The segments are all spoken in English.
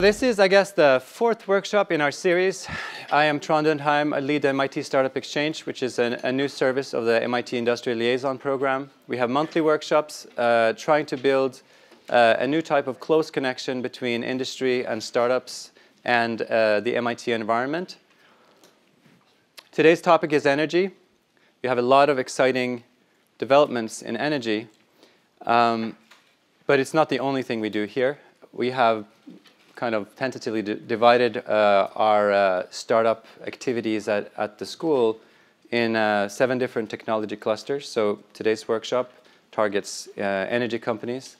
So this is, I guess, the fourth workshop in our series. I am Trond Undheim. I lead the MIT Startup Exchange, which is an, a new service of the MIT Industrial Liaison Program. We have monthly workshops uh, trying to build uh, a new type of close connection between industry and startups and uh, the MIT environment. Today's topic is energy. We have a lot of exciting developments in energy, um, but it's not the only thing we do here. We have kind of tentatively divided uh, our uh, startup activities at, at the school in uh, seven different technology clusters. So today's workshop targets energy companies.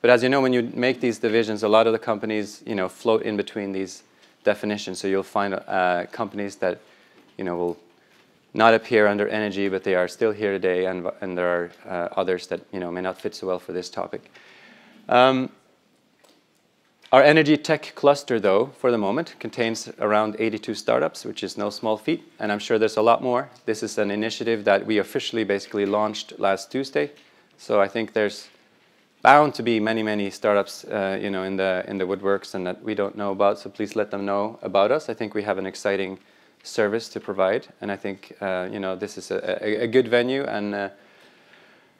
But as you know, when you make these divisions, a lot of the companies, you know, float in between these definitions. So you'll find uh, companies that, you know, will not appear under energy, but they are still here today, and, and there are uh, others that, you know, may not fit so well for this topic. Um, our energy tech cluster, though, for the moment, contains around 82 startups, which is no small feat, and I'm sure there's a lot more. This is an initiative that we officially basically launched last Tuesday, so I think there's bound to be many, many startups, uh, you know, in the in the woodworks and that we don't know about. So please let them know about us. I think we have an exciting service to provide, and I think uh, you know this is a, a, a good venue and. Uh,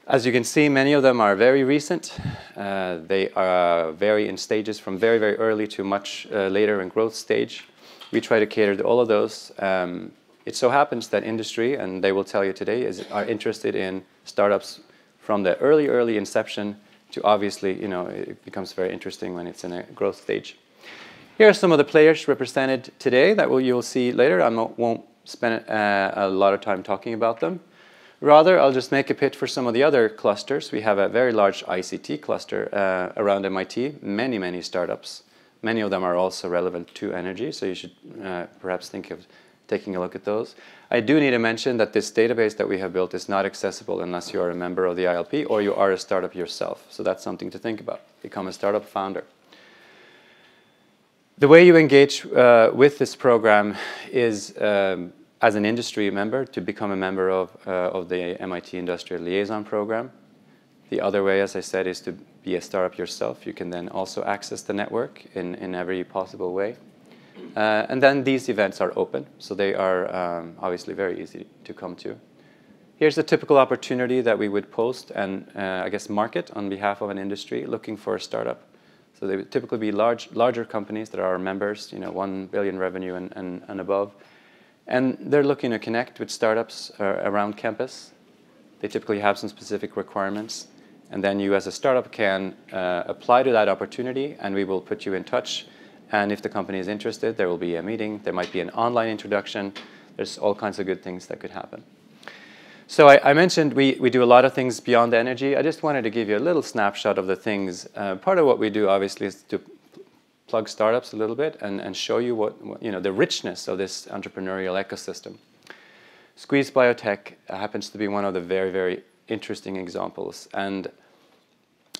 as you can see, many of them are very recent. Uh, they are vary in stages from very, very early to much uh, later in growth stage. We try to cater to all of those. Um, it so happens that industry, and they will tell you today, is, are interested in startups from the early, early inception to obviously, you know, it becomes very interesting when it's in a growth stage. Here are some of the players represented today that you'll see later. I won't spend uh, a lot of time talking about them. Rather, I'll just make a pitch for some of the other clusters. We have a very large ICT cluster uh, around MIT, many, many startups. Many of them are also relevant to energy, so you should uh, perhaps think of taking a look at those. I do need to mention that this database that we have built is not accessible unless you are a member of the ILP or you are a startup yourself. So that's something to think about. Become a startup founder. The way you engage uh, with this program is um, as an industry member to become a member of, uh, of the MIT Industrial Liaison Program. The other way, as I said, is to be a startup yourself. You can then also access the network in, in every possible way. Uh, and then these events are open, so they are um, obviously very easy to come to. Here's a typical opportunity that we would post and, uh, I guess, market on behalf of an industry looking for a startup. So they would typically be large, larger companies that are members, you know, 1 billion revenue and, and, and above, and they're looking to connect with startups uh, around campus. They typically have some specific requirements. And then you as a startup can uh, apply to that opportunity and we will put you in touch. And if the company is interested, there will be a meeting. There might be an online introduction. There's all kinds of good things that could happen. So I, I, mentioned we, we do a lot of things beyond energy. I just wanted to give you a little snapshot of the things. Uh, part of what we do, obviously, is to plug startups a little bit and, and show you what, what, you know, the richness of this entrepreneurial ecosystem. Squeeze Biotech happens to be one of the very, very interesting examples. And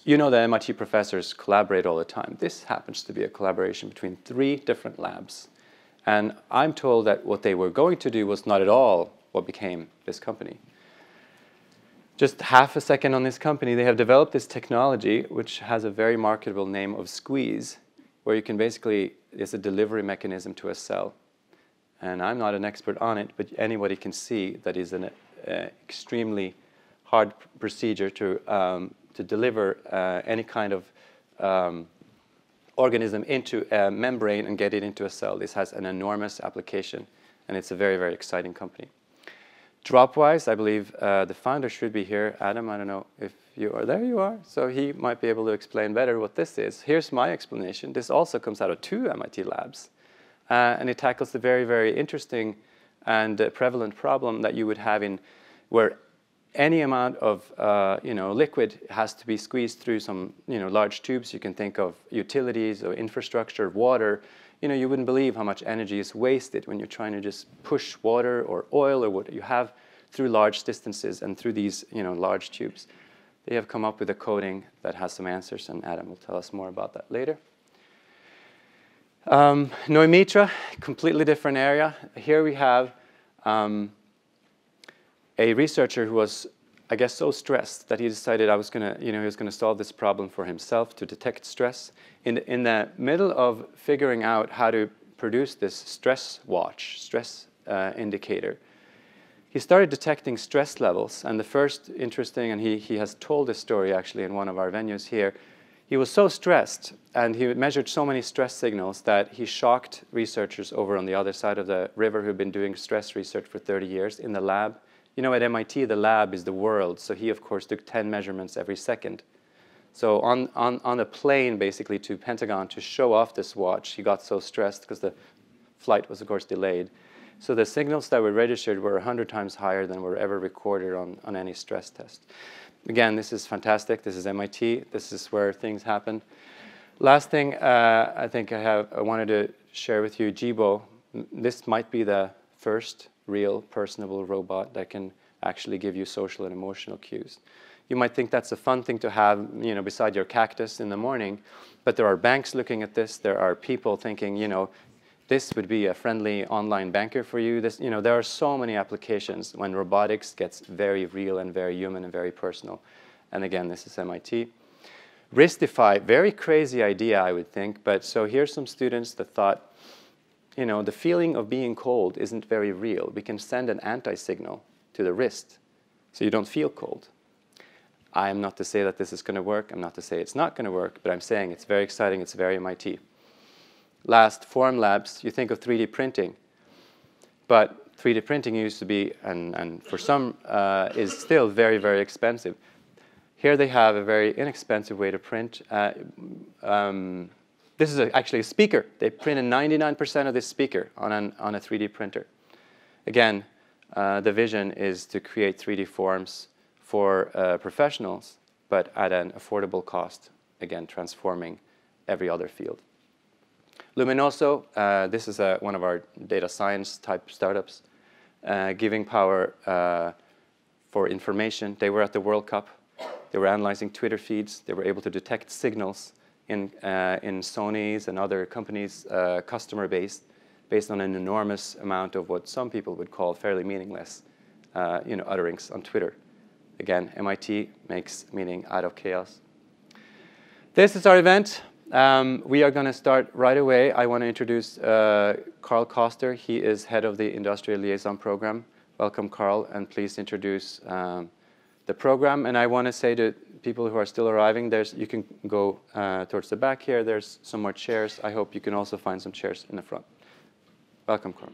you know the MIT professors collaborate all the time. This happens to be a collaboration between three different labs. And I'm told that what they were going to do was not at all what became this company. Just half a second on this company, they have developed this technology which has a very marketable name of Squeeze, where you can basically, it's a delivery mechanism to a cell. And I'm not an expert on it, but anybody can see that is an uh, extremely hard procedure to, um, to deliver uh, any kind of um, organism into a membrane and get it into a cell. This has an enormous application, and it's a very, very exciting company. Dropwise, I believe uh, the founder should be here. Adam, I don't know if you are. There you are. So he might be able to explain better what this is. Here's my explanation. This also comes out of two MIT labs. Uh, and it tackles the very, very interesting and uh, prevalent problem that you would have in where any amount of uh, you know, liquid has to be squeezed through some you know, large tubes. You can think of utilities or infrastructure, water, you know, you wouldn't believe how much energy is wasted when you're trying to just push water or oil or what you have through large distances and through these, you know, large tubes. They have come up with a coding that has some answers, and Adam will tell us more about that later. Um, Neumitra, completely different area. Here we have um, a researcher who was I guess, so stressed that he decided I was gonna, you know, he was gonna solve this problem for himself to detect stress. In the, in the middle of figuring out how to produce this stress watch, stress uh, indicator, he started detecting stress levels. And the first interesting, and he, he has told this story actually in one of our venues here, he was so stressed and he measured so many stress signals that he shocked researchers over on the other side of the river who've been doing stress research for 30 years in the lab. You know, at MIT, the lab is the world. So he, of course, took 10 measurements every second. So on, on, on a plane, basically, to Pentagon to show off this watch, he got so stressed because the flight was, of course, delayed. So the signals that were registered were 100 times higher than were ever recorded on, on any stress test. Again, this is fantastic. This is MIT. This is where things happen. Last thing uh, I think I have I wanted to share with you, Jibo. This might be the first real personable robot that can actually give you social and emotional cues. You might think that's a fun thing to have, you know, beside your cactus in the morning, but there are banks looking at this. There are people thinking, you know, this would be a friendly online banker for you. This, you know, there are so many applications when robotics gets very real and very human and very personal. And again, this is MIT. Wristify, very crazy idea, I would think. But so here's some students that thought, you know, the feeling of being cold isn't very real. We can send an anti-signal to the wrist so you don't feel cold. I am not to say that this is going to work. I'm not to say it's not going to work, but I'm saying it's very exciting. It's very MIT last Formlabs, you think of 3D printing. But 3D printing used to be, and, and for some, uh, is still very, very expensive. Here they have a very inexpensive way to print. Uh, um, this is a, actually a speaker. They printed 99% of this speaker on, an, on a 3D printer. Again, uh, the vision is to create 3D forms for uh, professionals, but at an affordable cost, again, transforming every other field. Luminoso, uh, this is a, one of our data science type startups, uh, giving power uh, for information. They were at the World Cup. They were analyzing Twitter feeds. They were able to detect signals in, uh, in Sony's and other companies' uh, customer base based on an enormous amount of what some people would call fairly meaningless uh, you know, utterings on Twitter. Again, MIT makes meaning out of chaos. This is our event. Um, we are going to start right away. I want to introduce uh, Karl Koster. He is head of the Industrial Liaison Program. Welcome, Karl, and please introduce um, the program. And I want to say to people who are still arriving, there's, you can go uh, towards the back here. There's some more chairs. I hope you can also find some chairs in the front. Welcome, Karl.